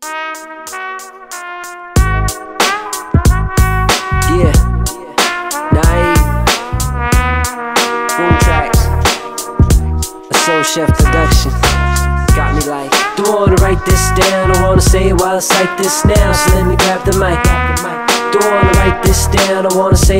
Yeah, Naive, Boom Tracks, a Soul Chef production. Got me like, don't wanna write this down, I wanna say it while I cite this now. So let me grab the mic. Don't wanna write this down, I wanna say